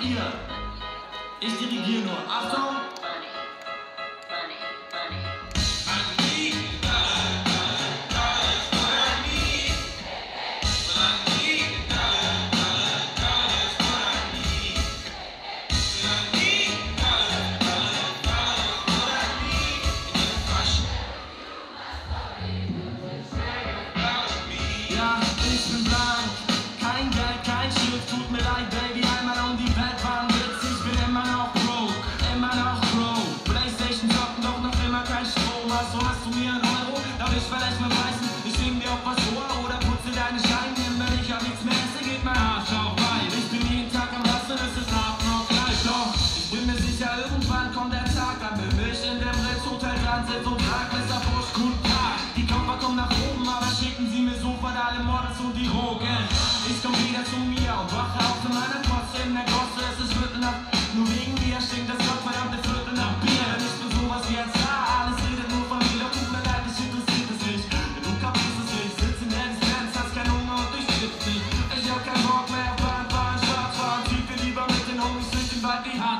Ihr, ich dirigiere nur. Achtung! ich vielleicht mit Weißen. Ich schieb dir auf was vor oder putze deine Scheiben. Wenn ich hab nichts mehr esse, geht mein Arsch auch weit. Ich bin jeden Tag am Rasseln, es ist Abend auf gleich. Doch ich bin mir sicher, irgendwann kommt der Tag, an dem ich in dem Ritzhotel dran sitze und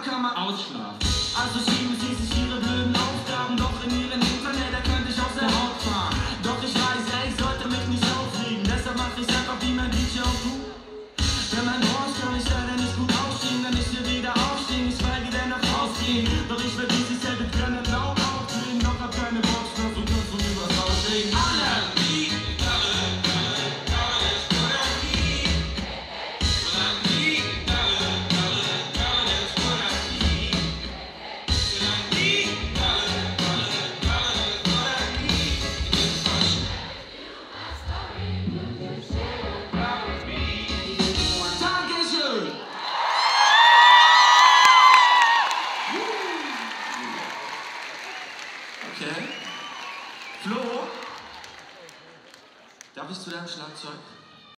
Körperkammer ausschlafen. Also Flo, darf ich zu deinem Schlagzeug?